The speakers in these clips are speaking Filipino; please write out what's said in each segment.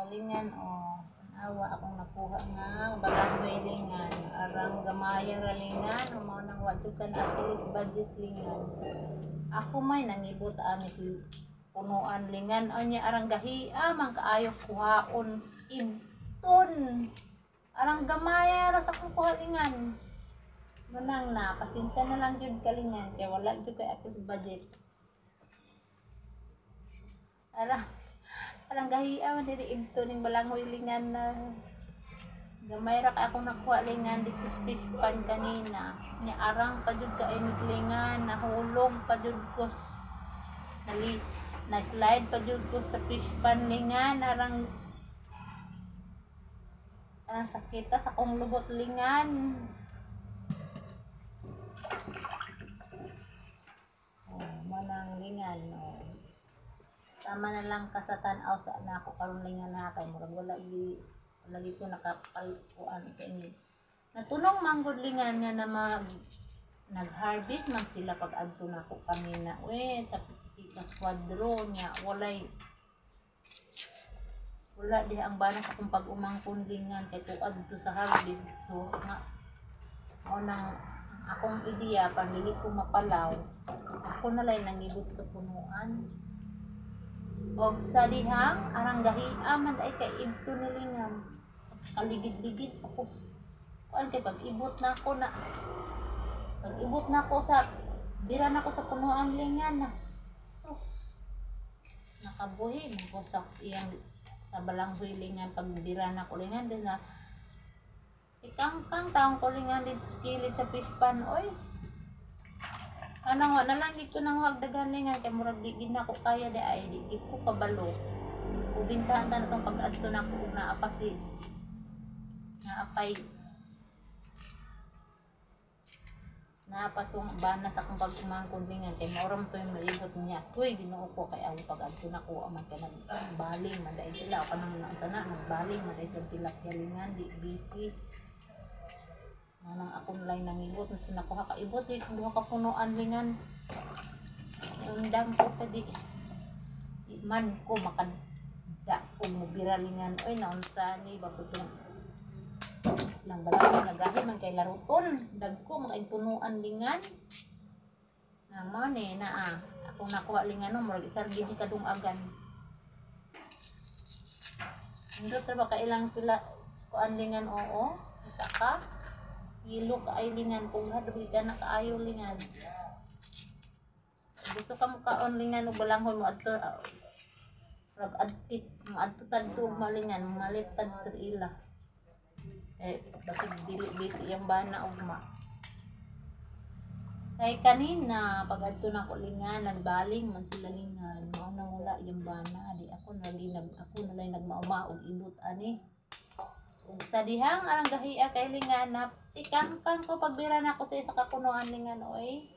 Maulingan o awa akong nakuha nga balang lingan arang gamaya ralingan o mao nang wadto kan apilis budget lingan. Ako may nangibot amit punuan lingan o niya arang gahia man kaayo kuhaon ibton. Arang gamaya ra sa akong kuhalingan. Manang na, pasensya na lang yun kalingan, kaya wala yun kay sa budget. Arang, arang gahia man diri ibto ning balangoy lingan na gamay ra ka ako nakuha lingan dito fish pan kanina. Ni arang pa ka init lingan, nahulog pa jud ko nali na slide pa jud ko sa fish pan lingan, arang arang sakita sa kong lubot lingan. Oh, manang lingan. Tama na lang ka sa tanaw sa na ako karon lingan na kay murag. Wala gi wala gi ko nakapalkuan sa inyo. Natunong manggod lingan nga na mag nag-harvest man sila pag adto na ko kami na we sa sa squadron niya. Walay wala di ang bana sa kung pag umangkon lingan kay tuad to sa harvest. So nga o nang akong ideya pag dili ko mapalaw ako na lang nangibot sa punuan og sa dihang arang gahia man ay kay ibto nilingan kaligid-ligid ako kuan kay pag ibot na ako na pag ibot na ako sa bira na ako sa punuan lingan na. Sus. Nakabuhi mo ko sa iyang sa balanghoy lingan pag bira na ko lingan din na ikang kang taong ko lingan dito sa kilid sa fish pan oy ano nga na lang dito nang hagdagan lingan kay murag di gid na ko kaya di ay di gid ko kabalo. Ubintahan ta na tong pag adto na ko ug naa pa si naa pay naa pa tong bana sa kung pag umangkon lingan kay mauram to yung maibot niya. Kuy Ginoo ko kay ang pag adto na ko aman ka nagbaling man dai sila. O kanang nang sana nagbaling man dai sa tilapia lingan di busy Manang akong lay nangibot, nasa nakuha ka ibot, di duha ka punuan lingan. Undang ko pa di. Man ko makanda ko mubira lingan. Oy, naunsa ni babutong. Nang balaki nagahi man kay laruton. Dagko mga punuan lingan. Nang mani na ah. Akong nakuha lingan no, murag isang gidi kadungagan. Hindi ba kailang pila kuan lingan oo. Isa ka. Hilo ka ay lingan kung ka na kaayo lingan. Gusto ka mo kaon lingan ug balanghon mo adto ah, rag adtit mo adto tadto malingan malit tadto ila. Eh basig dili busy yung bana ug ma. Kay kanina pag adto na ko lingan nagbaling man sila lingan mao na wala yung bana di ako nalinag ako na lang nagmauma ibot ani. Ug sa dihang arang gahia kay lingan na ikangkang ko pagbira na ako sa isa ka punuan lingan oy.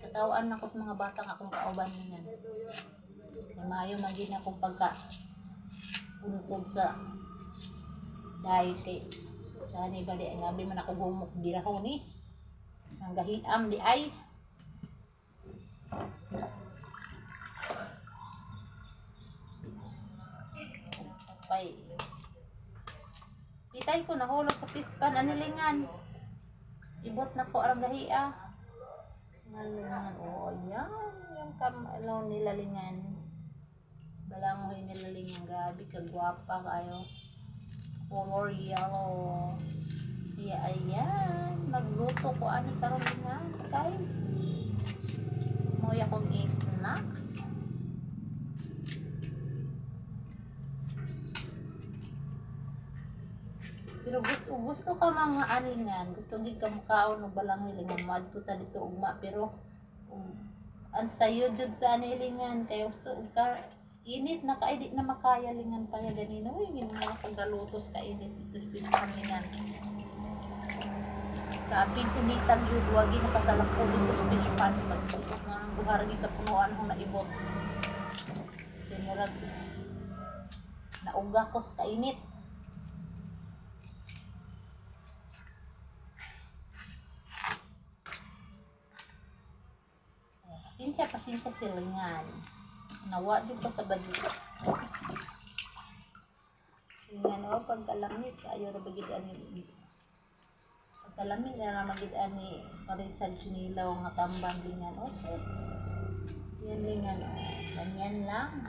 Katawaan na ko sa mga batang akong kauban lingan. May mayo man gid akong pagka untog sa dahil kay sa ni bali ang abi man ako gumok birahon ni. Ang gahiam di ay. Sapay. Pitay ko nahulog sa pispan anilingan. Ibot na ko arang gahia. Nalingan o yan. Yung kam ano nilalingan. Balangoy nilalingan gabi kagwapa kayo. Color yellow. Iya ayan. Magluto ko ani karon nga. Kay. Moya kong snacks. Pero gusto, ka mga alingan, gusto gid ka mukaon og balang hilingan? Madto ta dito ugma pero um, ang sayo jud ka anilingan kayo so, ka init na ka na makaya lingan pa ya ganina. Uy gid mo akong galutos ka init. Dito sa lingan Grabe initag yun, wagi nakasalak ko dito sa fish pan. Pagputok na ng buhar, di ka punuan akong naibot. Kaya murag, nauga ko sa Pasensya, pasensya silingan. Nawa dyan pa sa bagi. pagkalamit. Ayo ra bagid ani pagkalamit na na magid ani parisad sinilaw nga tambang lingan. Oh sus. yan lingan. Oh ganyan lang.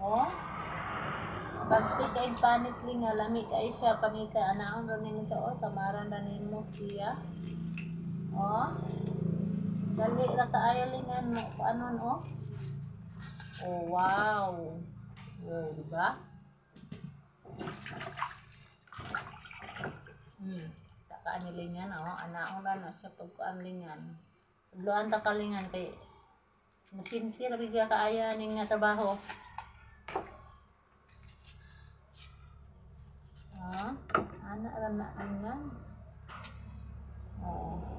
Oh. Bagti kay panit linga lami kay siya. Panika anaon ra nimo siya. Oh samaran ra nimo siya. Oh dali ra kaayo lingan mo anon oh oh wow. Oh diba? Hmm. Taka ni lingan oh. Anaon ra na siya pagkuan lingan Luan ta kalingan kay Masinti ra bigya kaaya ning nga trabaho. Ah, ana ra na lingan. Oh.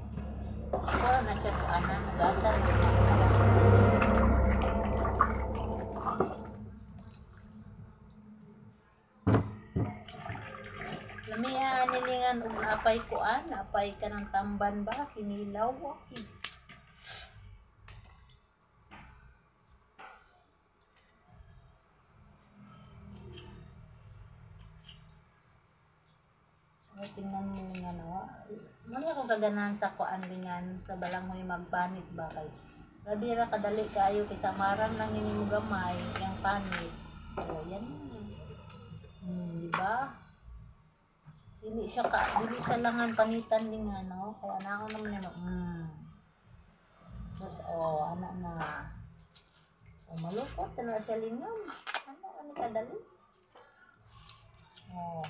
Wala na siya sa ana nagasa Lamiya nilingan ug naapay kuan, naapay ka ng tamban ba, kinilaw wakid. Oh, tingnan mo nga no. Mali ako kaganahan sa kuan lingan sa balang mo magpanit ba kay. Grabe ra kadali kayo kay samaran lang ini mo yang panit. Oh, yan. Hmm, di ba? Dili siya ka, dili siya langan panitan lingan no. Kaya na ako naman na hmm. Tapos oh, anak na. Oh, malupot na siya lingan. Ano ano kadali? Oh.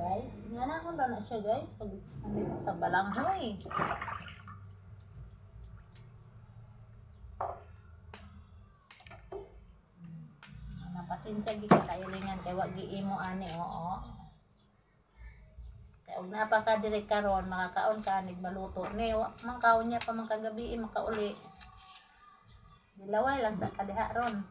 Guys? Nga na ako na siya guys. Pag andito sa balanghoy. Napasensya gi ka kailingan kay wag giimo ani oo. Kay og napaka dire karon makakaon ka nig maluto ni wa man kaon niya pa kagabi makauli. Dilaway lang sa kadiha ron.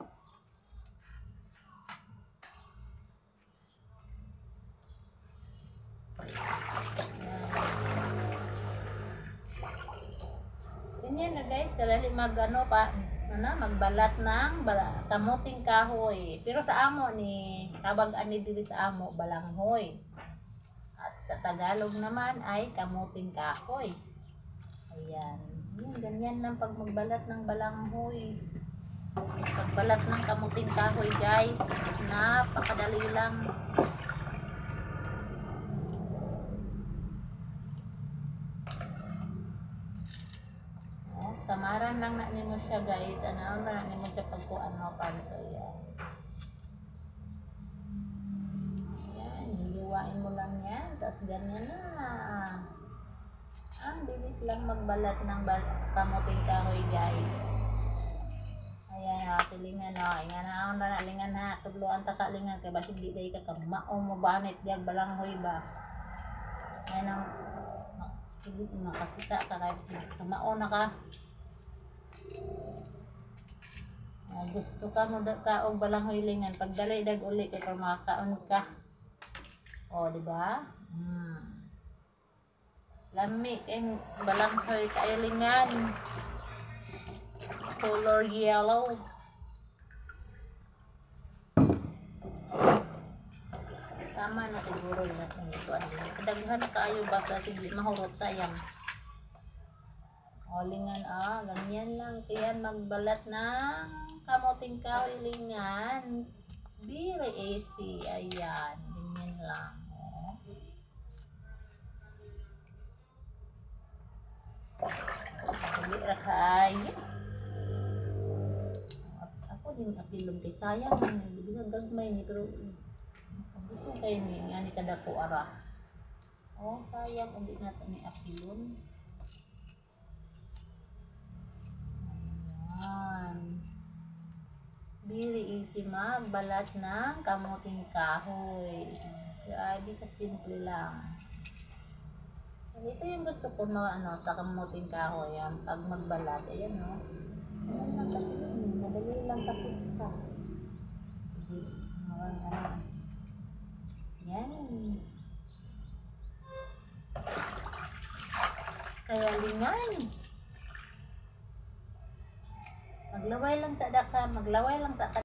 Ganyan na guys, kadali mag ano pa, ano, magbalat ng bala, kamuting kahoy. Pero sa amo ni, tawag ani dili sa amo, balanghoy. At sa Tagalog naman ay kamuting kahoy. Ayan. Yan, ganyan lang pag magbalat ng balanghoy. Pagbalat ng kamuting kahoy guys, napakadali lang. Oh, samaran lang na nimo siya guys. Anaon ra siya pagkuan mo panto yan. Yan, hiluwain mo lang yan. Tapos ganyan na. Ang bilis lang magbalat ng kamuting kahoy guys. Ayan, oh, silingan o. Oh. Ingan na ako na lingan na. Tugluan ta ka lingan. Kaya basig di day ka kamao mo banit. Diag balanghoy ba. Ayan ang makakita ka kamao na ka. Ah, gusto ka mo da ka og balanghoy lingan. Pag dalay dag uli kay para makakaon ka. O, di ba? Hmm. Lami kay balanghoy kayo lingan. Color yellow. Tama na siguro yun natin ito. Kadaghan kayo ba kasi mahurot sayang. O, lingan ah. Ganyan lang. Kaya magbalat ng kamuting kahoy lingan. Very easy. Ayan. Ganyan lang. O. Dali ra kayo. Ako din apilom kay sayang. Hindi na gagmay ni pero gusto kayo ni nga ni kada ko ara. Oh, sayang hindi natin ni apilon. Ayan. Very easy magbalat ng kamuting kahoy. Grabe ka simple lang. Ito yung gusto ko na ano, sa kamuting kahoy. Yan, pag magbalat, ayan no. Ayan lang kasi yun. Madali lang kasi mga ano. Yan. Kaya lingan. Maglaway lang sa daka, maglaway lang sa